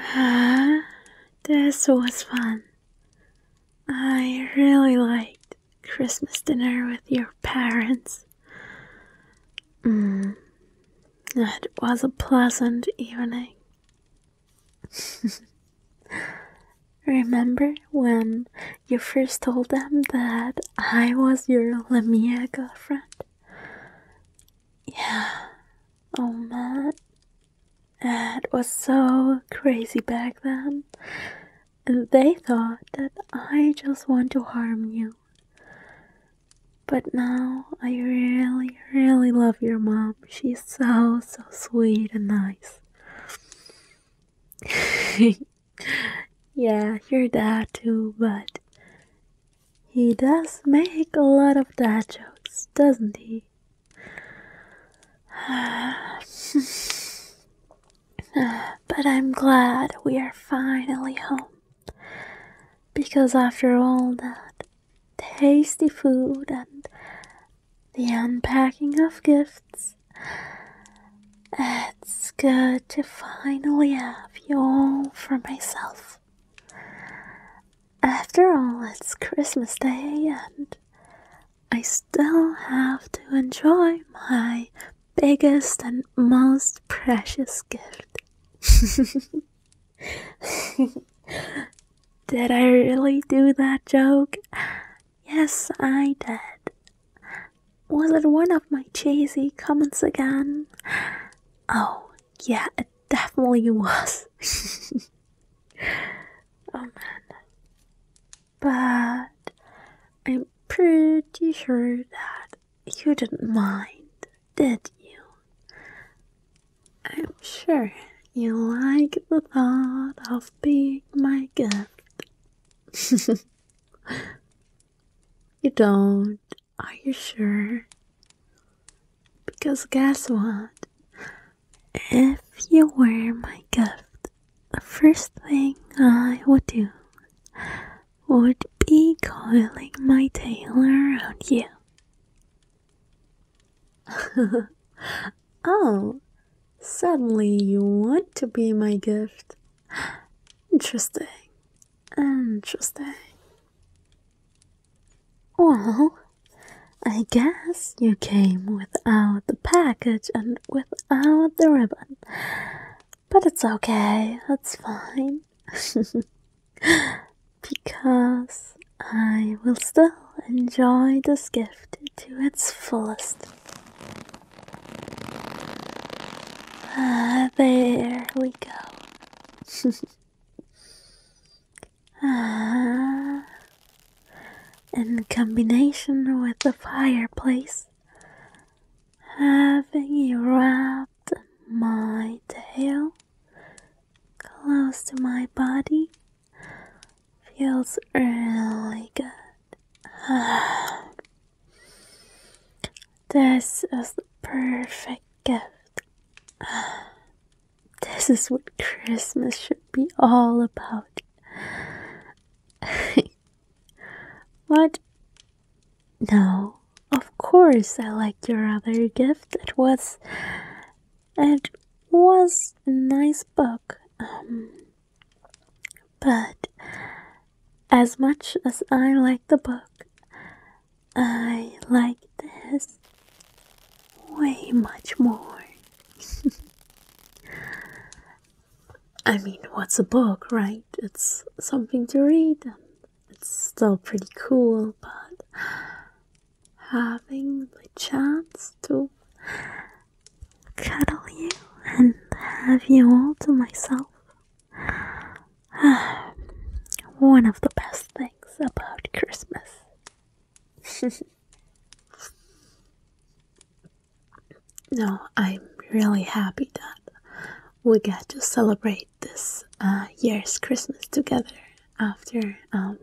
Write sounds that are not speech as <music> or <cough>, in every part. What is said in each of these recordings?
<gasps> This was fun. I really liked Christmas dinner with your parents. Mm, it was a pleasant evening. <laughs> Remember when you first told them that I was your Lamia girlfriend? Yeah. Oh man. It was so crazy back then. And they thought that I just want to harm you. But now I really, really love your mom. She's so, so sweet and nice. <laughs> yeah, your dad too, but he does make a lot of dad jokes, doesn't he? <sighs> <laughs> <sighs> but I'm glad we are finally home. Because after all that tasty food and the unpacking of gifts, it's good to finally have you all for myself. After all, it's Christmas Day and I still have to enjoy my biggest and most precious gift. <laughs> did I really do that joke? Yes, I did. Was it one of my cheesy comments again? Oh, yeah, it definitely was. <laughs> oh man. But I'm pretty sure that you didn't mind, did you? I'm sure you like the thought of being my gift. <laughs> you don't, are you sure? Because guess what? If you were my gift, the first thing I would do would be coiling my tail around you. <laughs> oh, suddenly you want to be my gift. <gasps> Interesting. Interesting. Well, I guess you came without the package and without the ribbon. But it's okay, that's fine. <laughs> because I will still enjoy this gift to its fullest. Ah, there we go. <laughs> ah, in combination with the fireplace, having you wrapped my tail close to my body feels really good. this is the perfect gift. This is what Christmas should be all about. <laughs> what? No, of course I like your other gift. It was. It was a nice book. Um, but as much as I like the book, I like this way much more. <laughs> I mean, what's a book, right? It's something to read and it's still pretty cool, but having the chance to cuddle you and have you all to myself. <sighs> One of the best things about Christmas. <laughs> no, I'm really happy that we got to celebrate this uh, year's Christmas together after um,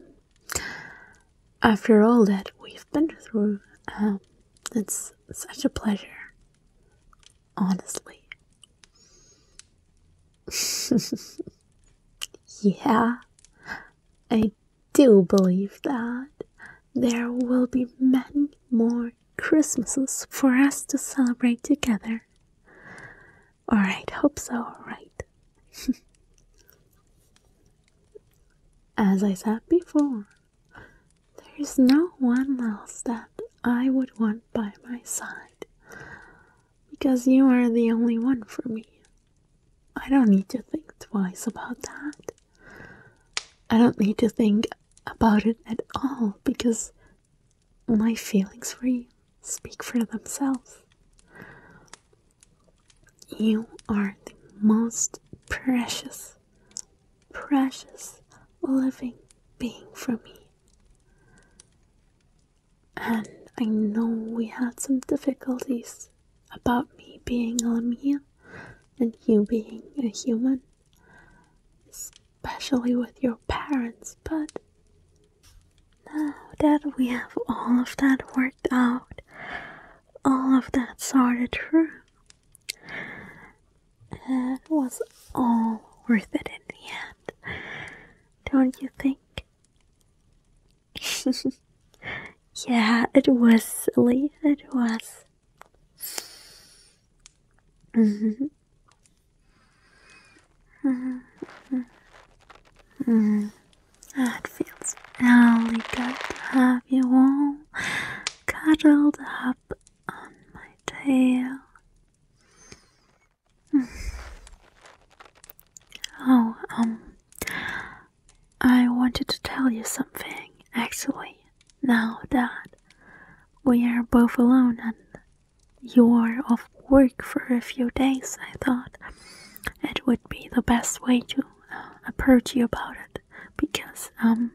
after all that we've been through. Um, it's such a pleasure, honestly. <laughs> yeah, I do believe that there will be many more Christmases for us to celebrate together. Alright, hope so, alright. <laughs> as I said before, there's no one else that I would want by my side because you are the only one for me. I don't need to think twice about that. I don't need to think about it at all because my feelings for you speak for themselves. You are the most precious, precious living being for me. And I know we had some difficulties about me being a Lamia and you being a human, especially with your parents, but now that we have all of that worked out, all of that sorted through, it was all worth it in the end. Don't you think? <laughs> yeah, it was silly. It was. Mm-hmm. Mm-hmm. Mm-hmm. It feels really good to have you all cuddled up on my tail. Oh, um, I wanted to tell you something actually. Now that we are both alone and you're off work for a few days, I thought it would be the best way to uh, approach you about it because um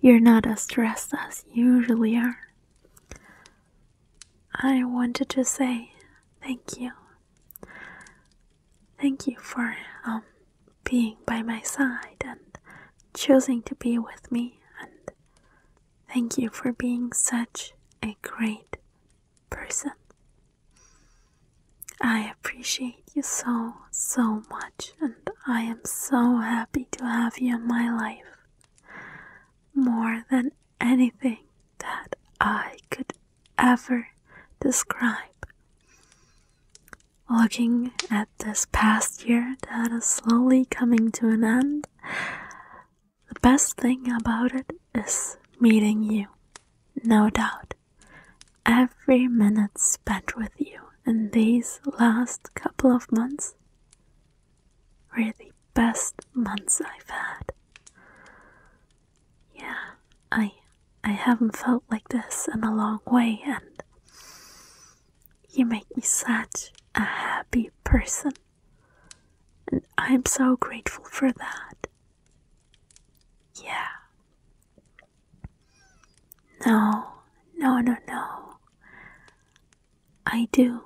you're not as stressed as you usually are. I wanted to say thank you. Thank you for um being by my side and choosing to be with me thank you for being such a great person. I appreciate you so, so much, and I am so happy to have you in my life. More than anything that I could ever describe. Looking at this past year that is slowly coming to an end, the best thing about it is meeting you, no doubt. Every minute spent with you in these last couple of months were the best months I've had. Yeah, I I haven't felt like this in a long way and you make me such a happy person. And I'm so grateful for that. Yeah. No, no, no, no. I do.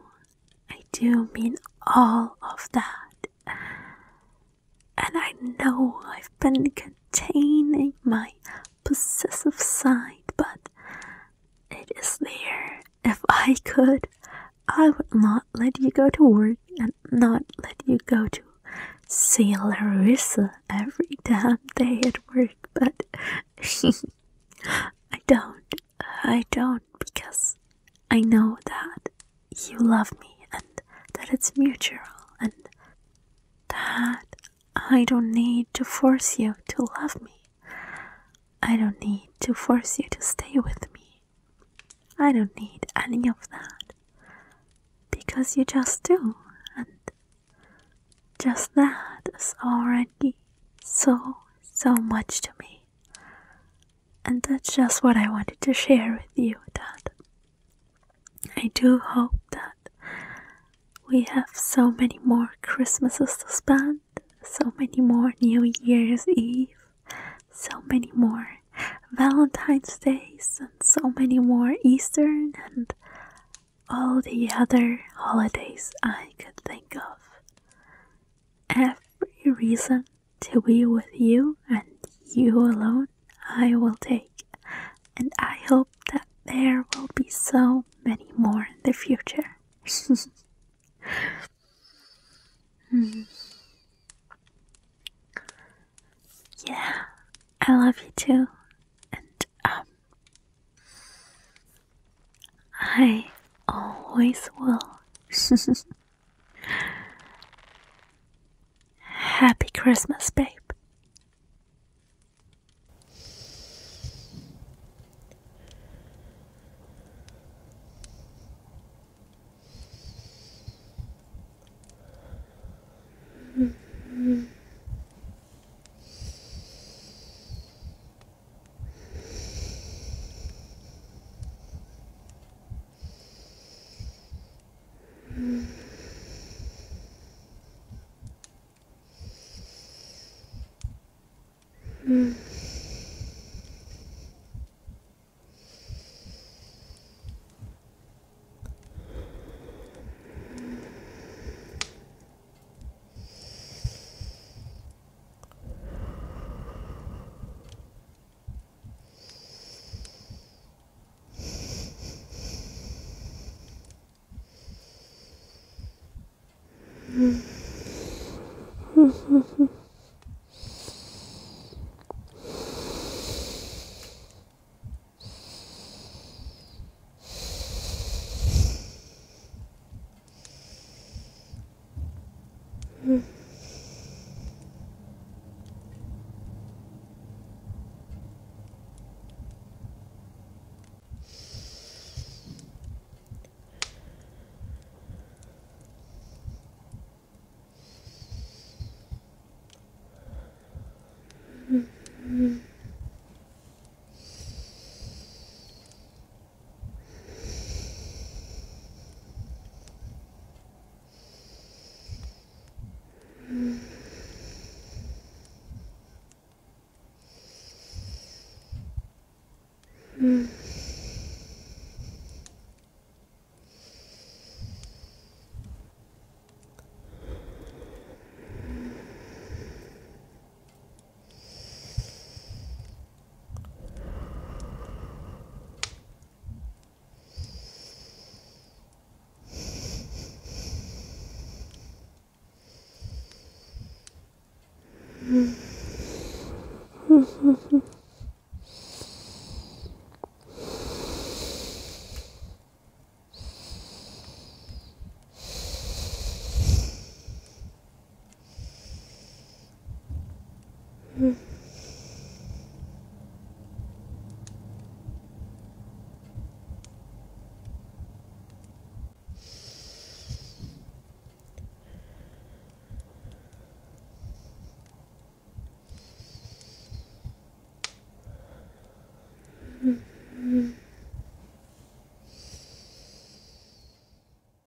I do mean all of that. And I know I've been containing my possessive side, but it is there. If I could, I would not let you go to work and not let you go to see Larissa every damn day at work, but <laughs> I don't. I don't because I know that you love me and that it's mutual and that I don't need to force you to love me. I don't need to force you to stay with me. I don't need any of that because you just do, and just that is already so, so much to me. And that's just what I wanted to share with you that I do hope that we have so many more Christmases to spend, so many more New Year's Eve, so many more Valentine's Days, and so many more Easter and all the other holidays I could think of. Every reason to be with you and you alone I will take, and I hope that there will be so many more in the future. <laughs> Hmm. Yeah, I love you too, and um, I always will. <laughs> Happy Christmas, babe. Mm. <laughs> Mm-hmm. <laughs>